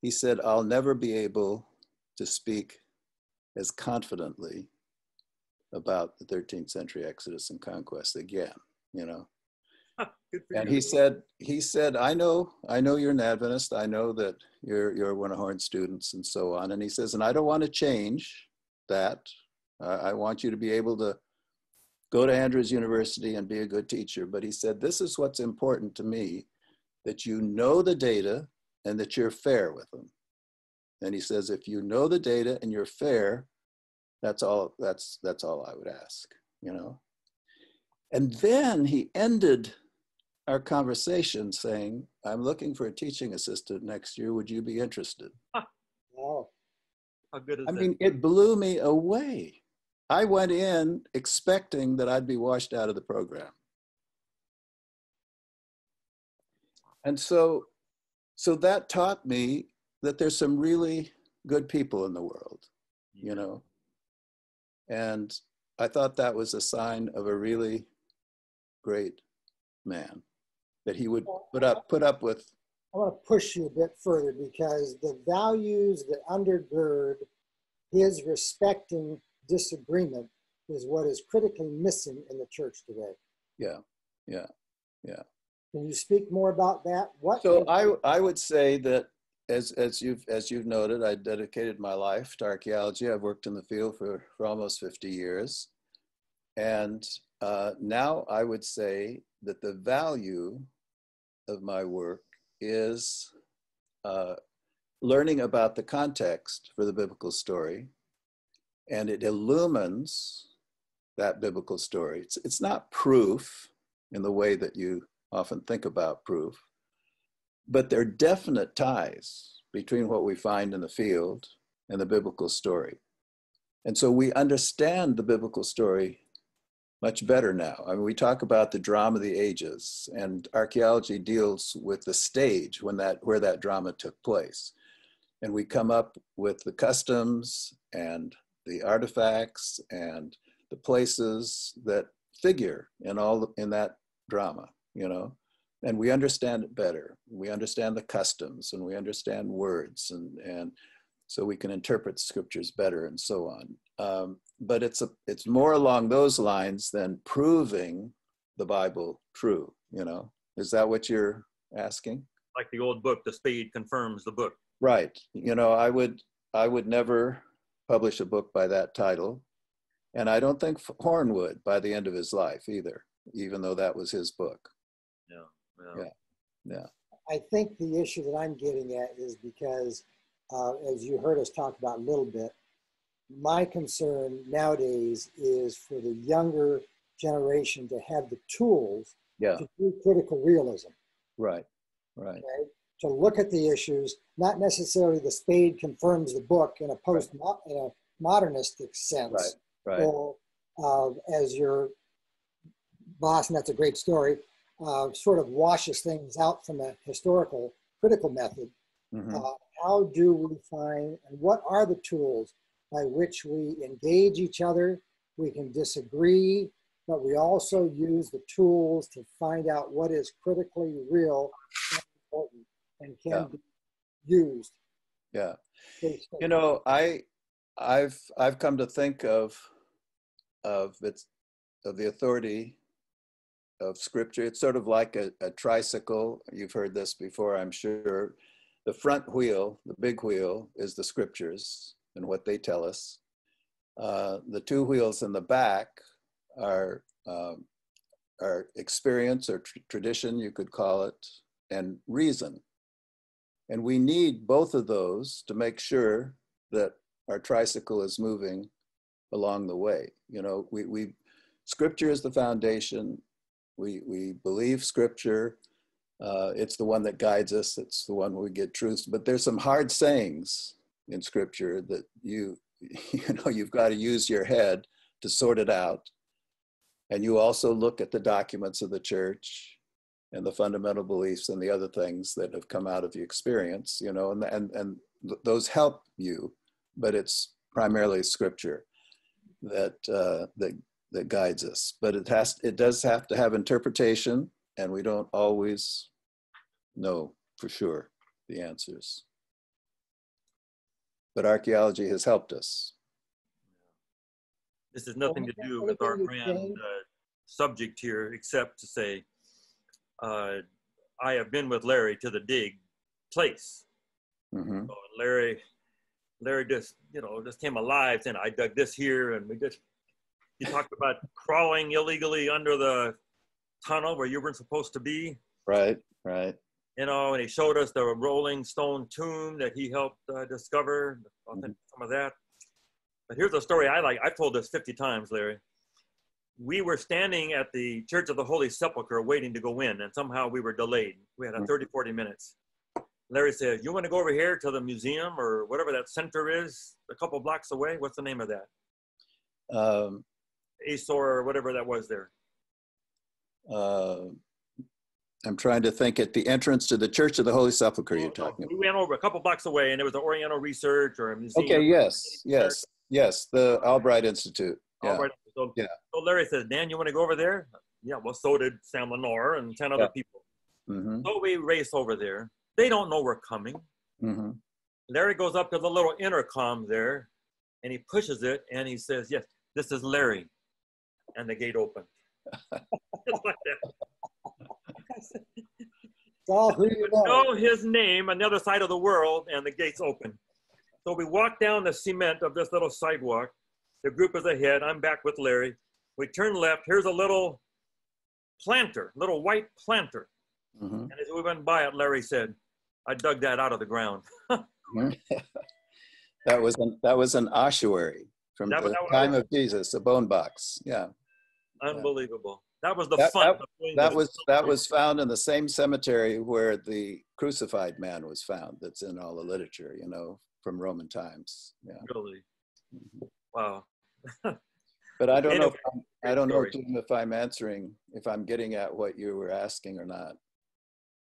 he said, I'll never be able to speak as confidently about the 13th century Exodus and conquest again, you know. and he said, he said, I know, I know you're an Adventist. I know that you're you're one of Horn's students and so on. And he says, and I don't want to change that. Uh, I want you to be able to go to Andrews University and be a good teacher. But he said, this is what's important to me, that you know the data and that you're fair with them. And he says, if you know the data and you're fair, that's all, that's, that's all I would ask, you know? And then he ended our conversation saying, I'm looking for a teaching assistant next year. Would you be interested? Wow. How good is I that? mean, it blew me away. I went in expecting that I'd be washed out of the program. And so, so that taught me that there's some really good people in the world, you know. And I thought that was a sign of a really great man that he would put up put up with I want to push you a bit further because the values that undergird his respecting disagreement is what is critically missing in the church today. yeah yeah yeah Can you speak more about that? What so i i would say that as as you've as you've noted i dedicated my life to archaeology. I've worked in the field for for almost 50 years. And uh, now i would say that the value of my work is uh, learning about the context for the biblical story and it illumines that biblical story. It's, it's not proof in the way that you often think about proof but there are definite ties between what we find in the field and the biblical story. And so we understand the biblical story much better now. I mean, we talk about the drama of the ages, and archaeology deals with the stage when that where that drama took place, and we come up with the customs and the artifacts and the places that figure in all in that drama. You know, and we understand it better. We understand the customs, and we understand words, and and so we can interpret scriptures better and so on. Um, but it's a, it's more along those lines than proving the Bible true. You know, is that what you're asking? Like the old book, the spade confirms the book. Right. You know, I would I would never publish a book by that title, and I don't think Horn would by the end of his life either, even though that was his book. Yeah. Yeah. Yeah. I think the issue that I'm getting at is because, uh, as you heard us talk about a little bit, my concern nowadays is for the younger generation to have the tools Yeah. to do critical realism, Right. Right. okay? to look at the issues, not necessarily the spade confirms the book in a post in a modernistic sense, Right. or uh, as your boss, and that's a great story, uh, sort of washes things out from a historical critical method. Mhm. Uh, how do we find and what are the tools by which we engage each other? We can disagree, but we also use the tools to find out what is critically real and important and can Yeah. be used. Yeah. You know, I I've I've come to think of of its of the authority of scripture. It's sort of like a, a tricycle. You've heard this before, I'm sure. The front wheel, the big wheel, is the scriptures and what they tell us. Uh, the two wheels in the back are um, are experience or tr- tradition, you could call it, and reason. And we need both of those to make sure that our tricycle is moving along the way. You know, we, we scripture is the foundation. We, we believe scripture. Uh, it's the one that guides us. It's the one we get truths. But there's some hard sayings in scripture that you, you know, you've got to use your head to sort it out. And you also look at the documents of the church and the fundamental beliefs and the other things that have come out of the experience, you know, and, and, and those help you, but it's primarily scripture that, uh, that, that guides us. But it has, it does have to have interpretation and we don't always know for sure the answers. But archaeology has helped us. This has nothing to do with our grand uh, subject here, except to say, uh, I have been with Larry to the dig place. Mhm. So Larry, Larry just, you know, just came alive and I dug this here. And we just, he talked about crawling illegally under the tunnel where you weren't supposed to be, Right, right. you know, and he showed us the rolling stone tomb that he helped uh, discover, authentic- some of that. But here's a story I like. I've told this 50 times, Larry. We were standing at the Church of the Holy Sepulchre waiting to go in, and somehow we were delayed. We had a 30, 40 minutes. Larry said, You want to go over here to the museum or whatever that center is, a couple blocks away? What's the name of that? Um, Azor or whatever that was there. uh, I'm trying to think at the entrance to the Church of the Holy Sepulchre you're Oh, no, talking we went over a couple blocks away, and it was an Oriental Research or a museum. Okay, yes, yes, yes, the Albright Institute. Yeah, right. So, Yeah. so Larry says, Dan, you want to go over there? Yeah, well, so did Sam Lenore and 10 other Yeah. people. hmm So we race over there. They don't know we're coming. hmm Larry goes up to the little intercom there and he pushes it and he says, Yes, this is Larry. And the gate opened. Like all who you know. know his name on the other side of the world, and the gates open. So we walk down the cement of this little sidewalk. The group is ahead. I'm back with Larry. We turn left. Here's a little planter, little white planter. hmm And as we went by it, Larry said, I dug that out of the ground. That was an, that was an ossuary from That the was- that was- time of Jesus, a bone box. Yeah, Unbelievable. That was the That- fun. that- That was, that was found in the same cemetery where the crucified man was found. That's in all the literature, you know, from Roman times. Yeah. really. Wow. But I don't know, if I'm- I don't know. Jim, if I'm answering, if I'm getting at what you were asking or not.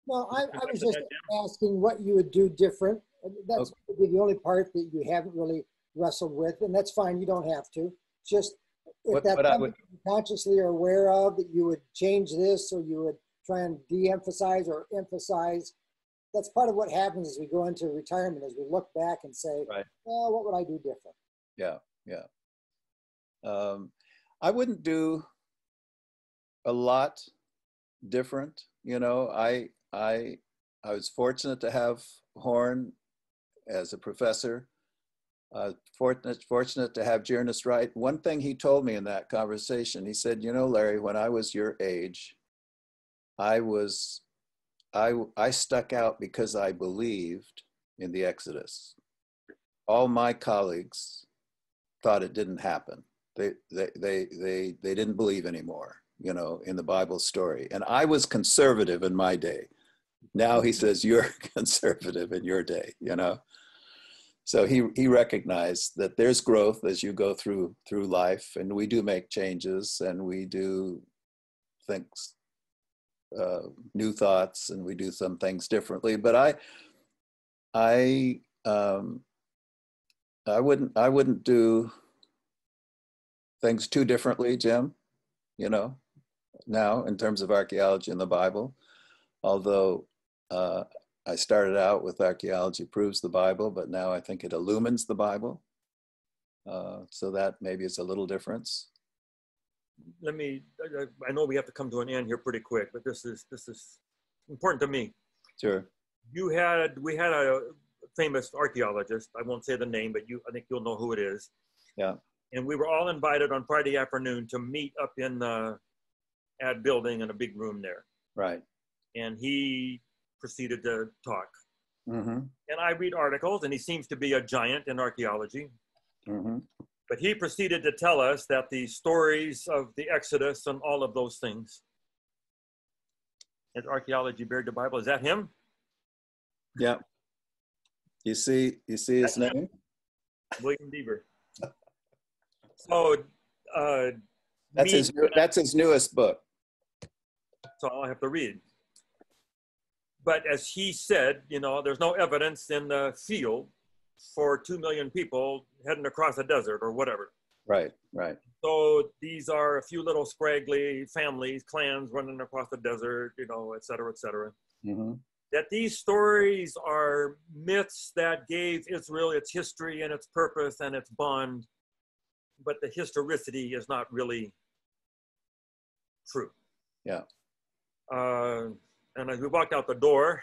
Well, I, I was just asking what you would do different. That's maybe the only part that you haven't really wrestled with, and that's fine. You don't have to. Just if What- that's what something would- you consciously are aware of, that you would change this, or you would try and de-emphasize or emphasize. That's part of what happens as we go into retirement, as we look back and say, Right. "Well, what would I do different?" Yeah, yeah. Um, I wouldn't do a lot different. You know, I I I was fortunate to have Horn as a professor. Uh, fortunate fortunate to have G. Ernest Wright. One thing he told me in that conversation, he said, "You know, Larry, when I was your age, I was I I stuck out because I believed in the Exodus. All my colleagues thought it didn't happen. They, they, they, they, they didn't believe anymore, you know, in the Bible story. And I was conservative in my day. Now he says, you're conservative in your day, you know? So he, he recognized that there's growth as you go through, through life and we do make changes and we do things, uh, new thoughts and we do some things differently. But I, I, um, I wouldn't, I wouldn't do things too differently, Jim, you know, now in terms of archaeology in the Bible. Although uh, I started out with archaeology proves the Bible, but now I think it illumines the Bible. Uh, so that maybe is a little difference. Let me, I- I know we have to come to an end here pretty quick, but this is, this is important to me. Sure. You had, we had a famous archaeologist, I won't say the name, but you, I think you'll know who it is. Yeah. And we were all invited on Friday afternoon to meet up in the ad building in a big room there. Right. And he proceeded to talk. Mm-hmm. And I read articles, and he seems to be a giant in archaeology. Mm-hmm. But he proceeded to tell us that the stories of the Exodus and all of those things. Is archaeology buried the Bible? Is that him? Yeah. You see, you see his name? William Dever. So, uh, That's me- his, that's his newest book. so I'll have to read. But as he said, you know, there's no evidence in the field for two million people heading across a desert or whatever. Right, right. So these are a few little scraggly families, clans running across the desert, you know, et cetera, et cetera. Mm-hmm. That these stories are myths that gave Israel its history and its purpose and its bond, but the historicity is not really true. Yeah. Uh, and as we walked out the door,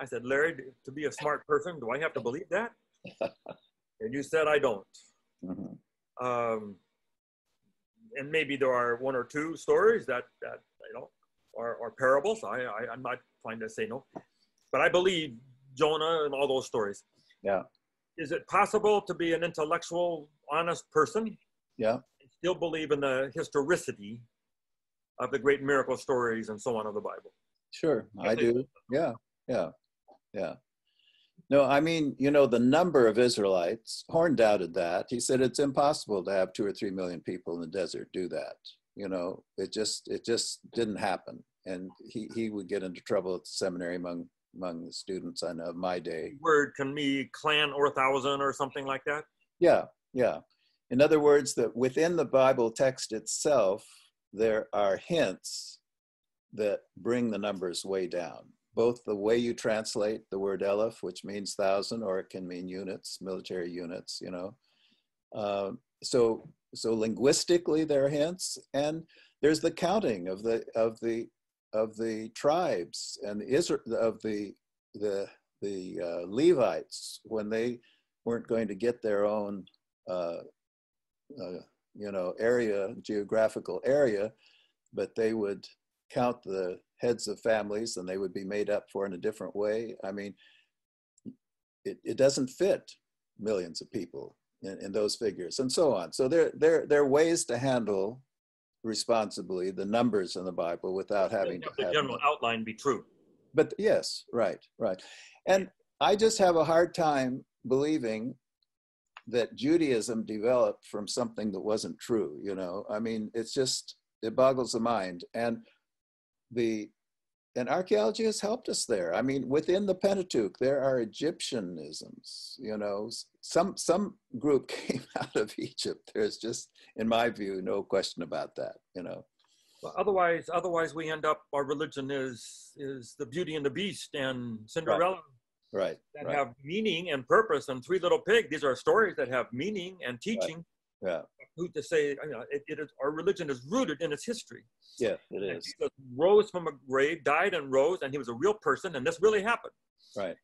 I said, Larry, to be a smart person, do I have to believe that? and you said, I don't. Mm-hmm. Um, and maybe there are one or two stories that, that you know, are, are parables. I, I, I'm not trying to say no. But I believe Jonah and all those stories. Yeah. Is it possible to be an intellectual, honest person Yeah. and still believe in the historicity of the great miracle stories and so on of the Bible? Sure, I I think- do. Yeah, yeah, yeah. No, I mean, you know, the number of Israelites, Horn doubted that. He said it's impossible to have two or three million people in the desert do that. You know, it just it just didn't happen. And he, he would get into trouble at the seminary among among the students I know of my day. Word can be clan or thousand or something like that. Yeah, yeah. In other words, that within the Bible text itself, there are hints that bring the numbers way down. Both the way you translate the word Eleph, which means thousand, or it can mean units, military units, you know. Um, so, so linguistically, there are hints, and there's the counting of the of the of the tribes and the Israel of the the the uh, Levites when they weren't going to get their own uh, uh, you know area geographical area but they would count the heads of families and they would be made up for in a different way i mean it, it doesn't fit millions of people in, in those figures and so on so there there there are ways to handle responsibly the numbers in the Bible without having to the have general outline be true. but yes, right, right. And I just have a hard time believing that Judaism developed from something that wasn't true, you know. I mean, it's just it boggles the mind. And the and archaeology has helped us there. I mean, within the Pentateuch, there are Egyptianisms, you know. Some some group came out of Egypt. There's just, in my view, no question about that, you know. Well, otherwise, otherwise we end up our religion is is the Beauty and the Beast and Cinderella Right. That right. have meaning and purpose, and Three Little Pig. These are stories that have meaning and teaching. Yeah. Who to say? You know, it, it is our religion is rooted in its history. Yeah, it And is. Jesus rose from a grave, died and rose, and he was a real person, and this really happened. Right.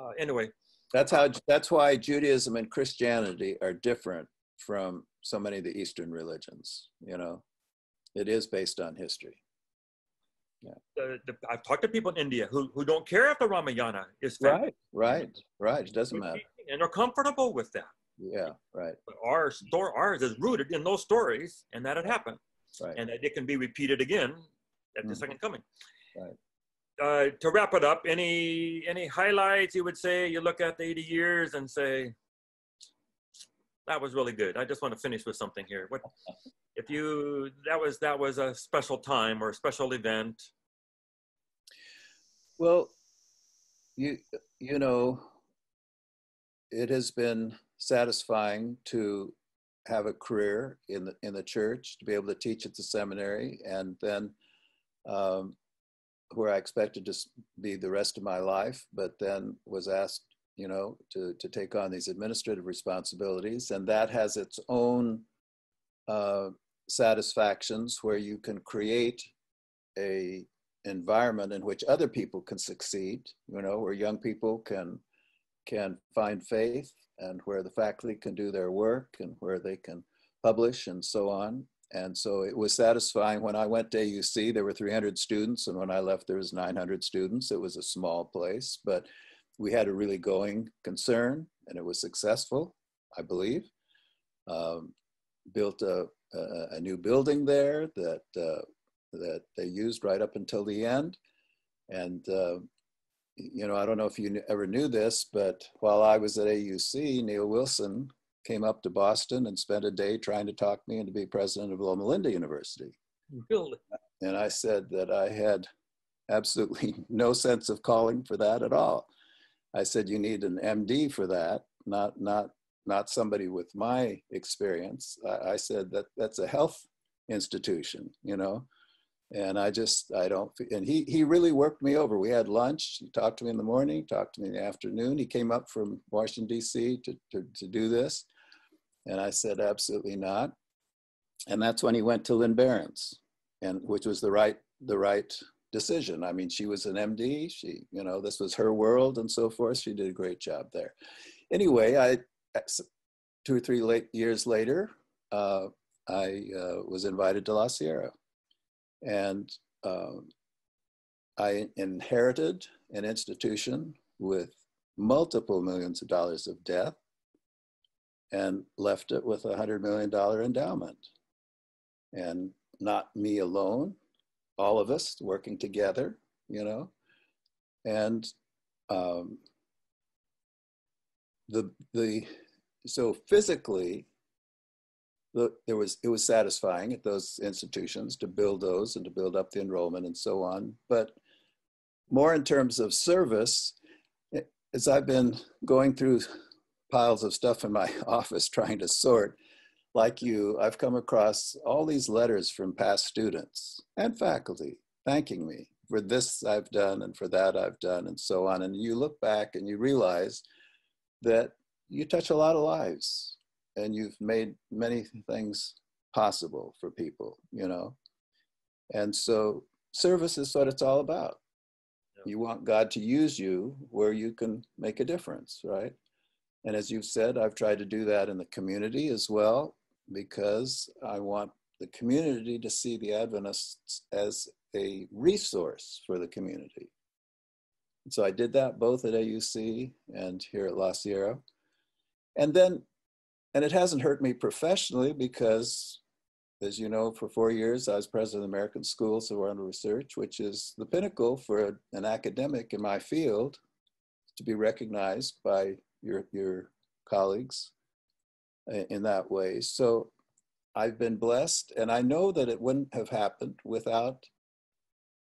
Uh, anyway, That's how. That's why Judaism and Christianity are different from so many of the Eastern religions. You know, it is based on history. The, the, I've talked to people in India who, who don't care if the Ramayana is Right. Right. Right. It doesn't matter. and are comfortable with that. Yeah. Right. But our story, ours is rooted in those stories, and that it happened, Right. and that it can be repeated again at the Mhm. second coming. Right. Uh, to wrap it up, any any highlights you would say? You look at the 80 years and say, that was really good. I just want to finish with something here. What if you that was that was a special time or a special event? Well, you you know, it has been satisfying to have a career in the in the church, to be able to teach at the seminary, and then um, where I expected to be the rest of my life, but then was asked, you know, to to take on these administrative responsibilities, and that has its own uh, satisfactions where you can create a environment in which other people can succeed, you know, where young people can can find faith and where the faculty can do their work and where they can publish and so on. And so it was satisfying when I went to AUC, there were 300 students, and when I left, there was 900 students. It was a small place, but we had a really going concern, and it was successful, I believe. Um, built a, a, a new building there that uh, that they used right up until the end. And, uh, you know, I don't know if you ever knew this, but while I was at AUC, Neal Wilson came up to Boston and spent a day trying to talk me into be president of Loma Linda University. Really? And I said that I had absolutely no sense of calling for that at all. I said, you need an MD for that, not, not, not somebody with my experience. I, I said that that's a health institution, you know? And I just, I don't, and he, he really worked me over. We had lunch, he talked to me in the morning, talked to me in the afternoon. He came up from Washington DC to, to, to do this. And I said, absolutely not. And that's when he went to Lyn Behrens and which was the right, the right decision. I mean, she was an MD, she, you know, this was her world and so forth. She did a great job there. Anyway, I, two or three late years later, uh, I uh, was invited to La Sierra and um, I inherited an institution with multiple millions of dollars of debt and left it with a hundred million dollar endowment. And not me alone, all of us working together, you know. And um, the the so physically there was it was satisfying at those institutions to build those and to build up the enrollment and so on. But more in terms of service eh, as i've been going through piles of stuff in my office trying to sort like you i've come across all these letters from past students and faculty thanking me for this i've done and for that i've done and so on. And you look back and you realize that you touch a lot of lives and you've made many things possible for people, you know. And so service is what it's all about. Yeah. You want God to use you where you can make a difference, right? And as you've said, I've tried to do that in the community as well because I want the community to see the Adventists as a resource for the community. And so I did that both at AUC and here at La Sierra. And then and it hasn't hurt me professionally because as you know, for four years, I was president of the American Schools of Oriental Research, which is the pinnacle for an academic in my field to be recognized by your, your colleagues uh, in that way. So I've been blessed, and I know that it wouldn't have happened without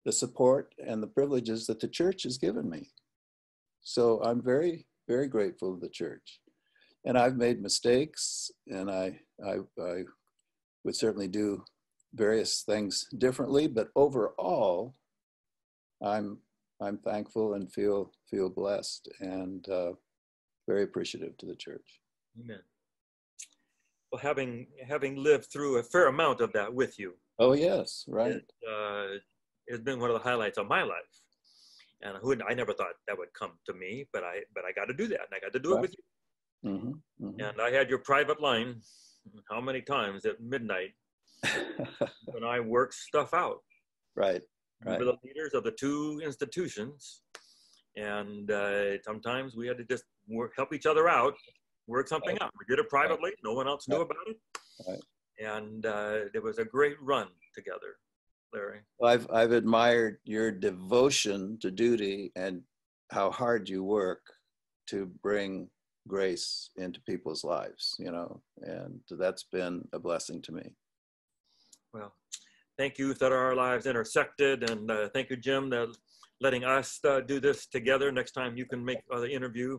the support and the privileges that the church has given me. So I'm very, very grateful to the church. And I've made mistakes, and I, I, I would certainly do various things differently, but overall, I'm I'm thankful and feel feel blessed and uh, very appreciative to the church. Amen. Well, having having lived through a fair amount of that with you. Oh yes, right. It, uh, has been one of the highlights of my life, and who I never thought that would come to me, but I but I got to do that, and I got to do right. it with you. Mm-hmm, mm-hmm. And I had your private line. How many times at midnight when I worked stuff out? Right. Right. We were the leaders of the two institutions, and uh, sometimes we had to just work, help each other out, work something right. out. We did it privately; right. no one else knew about it, and uh, it was a great run together. Larry. I've I've admired your devotion to duty and how hard you work to bring grace into people's lives, you know, and that's been a blessing to me. Well, thank you that our lives intersected, and uh, thank you, Jim, that letting us uh, do this together. Next time you can make the interview.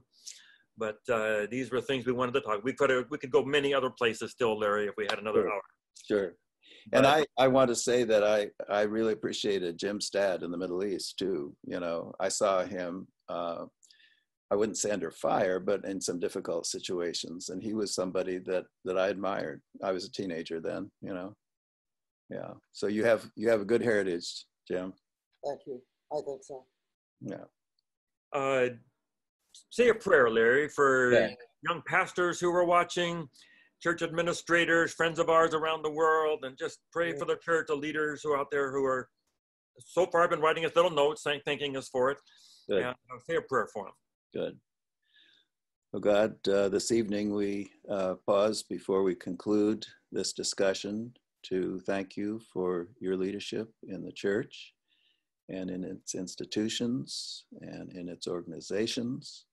But uh, these were things we wanted to talk. We could we could go many other places still, Larry, if we had another sure. hour. Sure. And I, I want to say that I, I really appreciated Jim's dad in the Middle East too. You know, I saw him, uh, I wouldn't say under fire, but in some difficult situations. And he was somebody that, that I admired. I was a teenager then, you know? Yeah. So you have, you have a good heritage, Jim. Thank you. I think so. Yeah. Uh, say a prayer, Larry, for yeah. young pastors who are watching church administrators, friends of ours around the world, and just pray for the church, the leaders who are out there who are so far I've been writing us little notes, saying, thanking us for it. Good. And I'll say a prayer for them. Good. Well, God, uh, this evening we uh, pause before we conclude this discussion to thank you for your leadership in the church and in its institutions and in its organizations.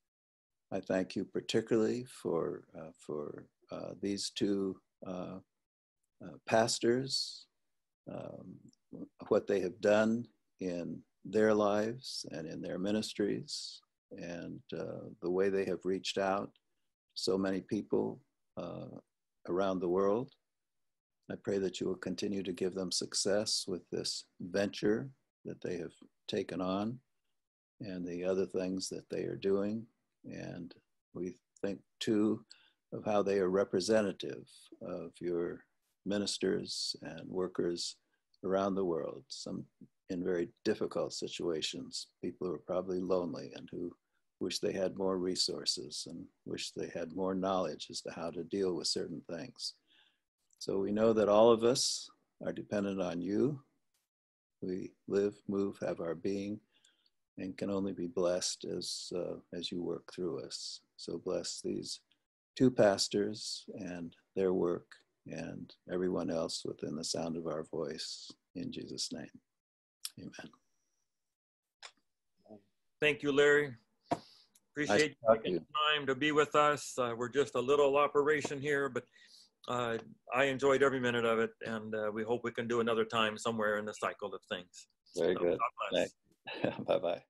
I thank you particularly for, uh, for uh, these two uh, uh, pastors, um, what they have done in their lives and in their ministries, and uh, the way they have reached out so many people uh, around the world. I pray that you will continue to give them success with this venture that they have taken on and the other things that they are doing. And we think too of how they are representative of your ministers and workers around the world, some in very difficult situations, people who are probably lonely and who wish they had more resources and wish they had more knowledge as to how to deal with certain things. So we know that all of us are dependent on you. We live, move, have our being, and can only be blessed as, uh, as you work through us. So bless these two pastors and their work and everyone else within the sound of our voice. In Jesus' name, amen. Thank you, Larry. Appreciate nice taking time to be with us. Uh, we're just a little operation here, but uh, I enjoyed every minute of it, and uh, we hope we can do another time somewhere in the cycle of things. Very so, good. Bye bye.